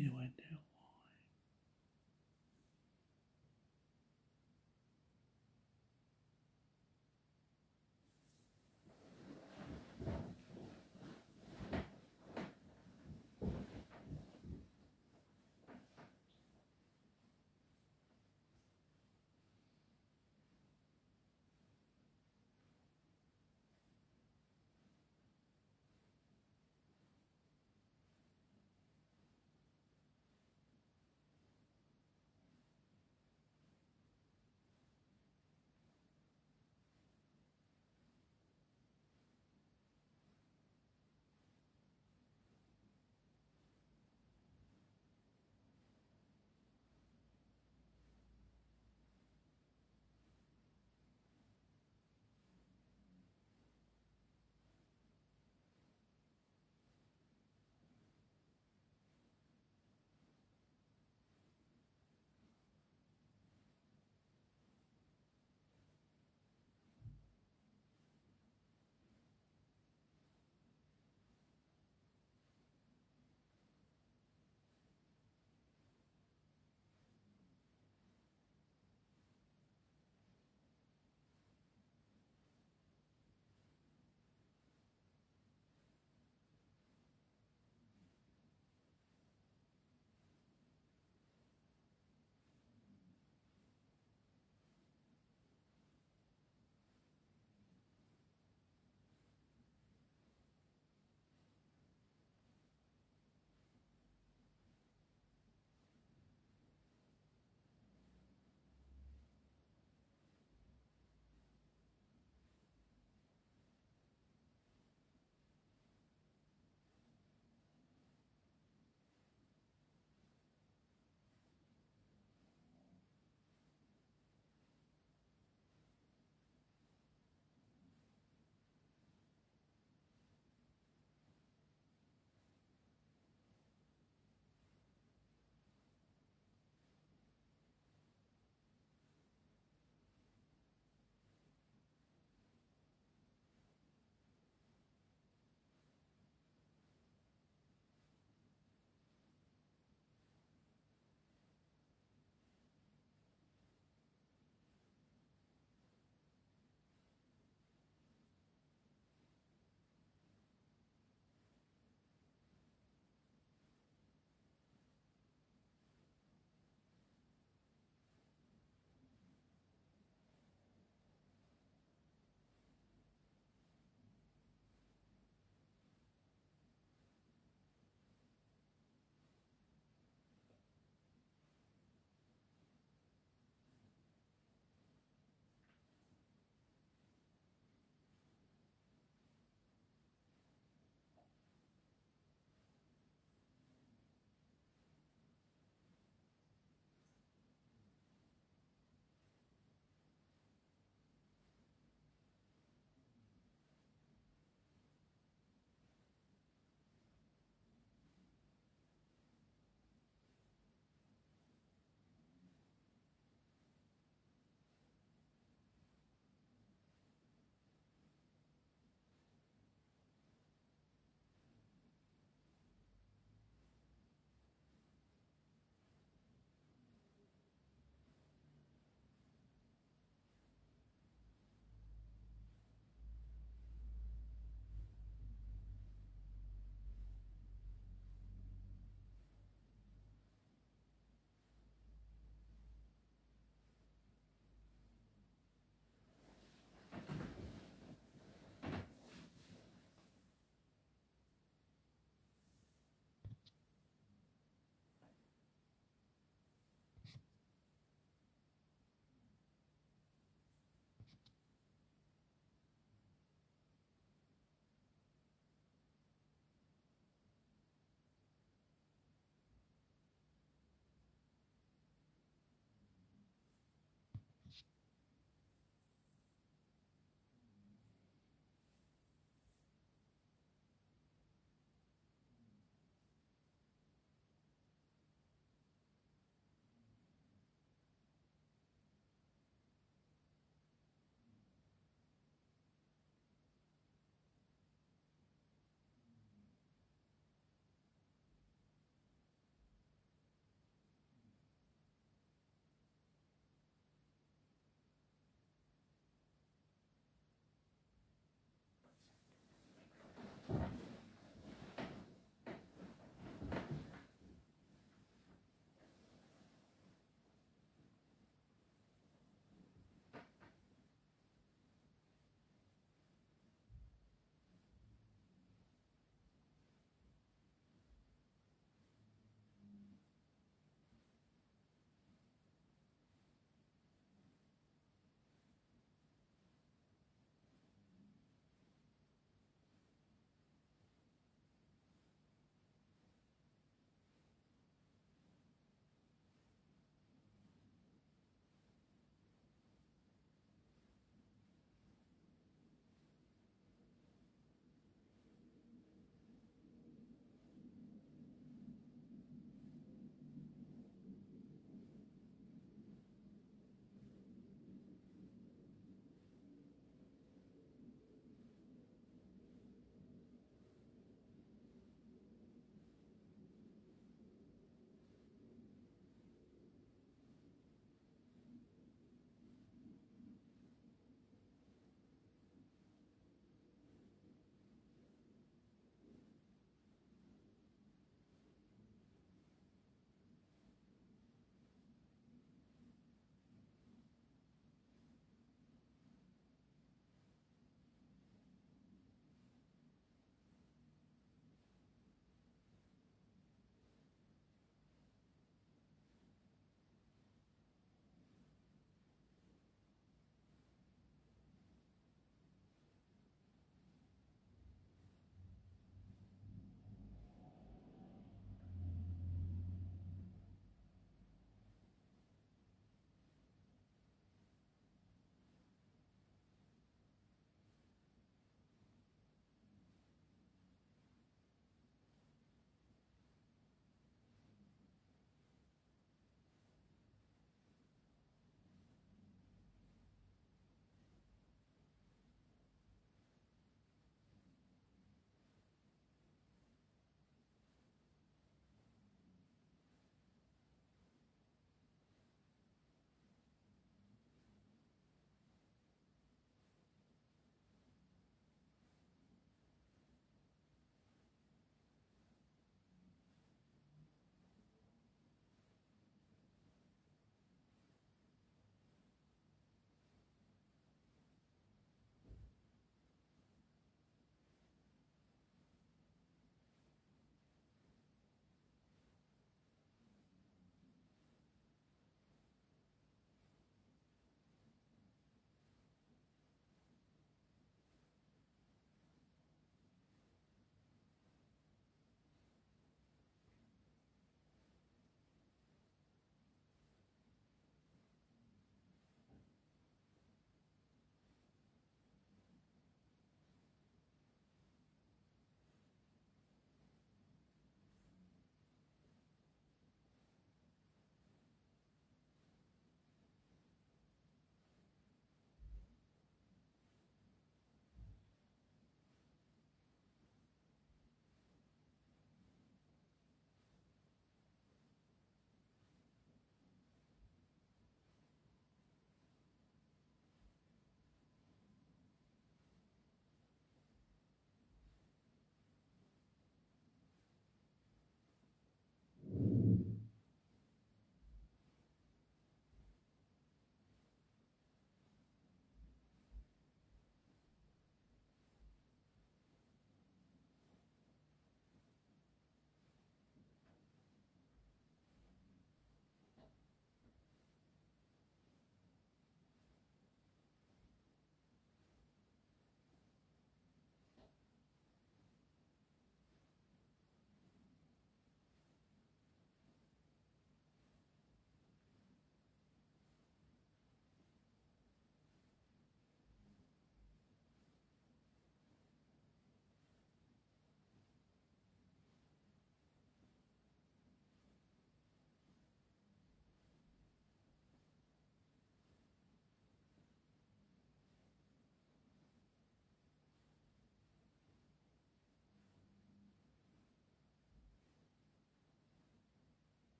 you know what now.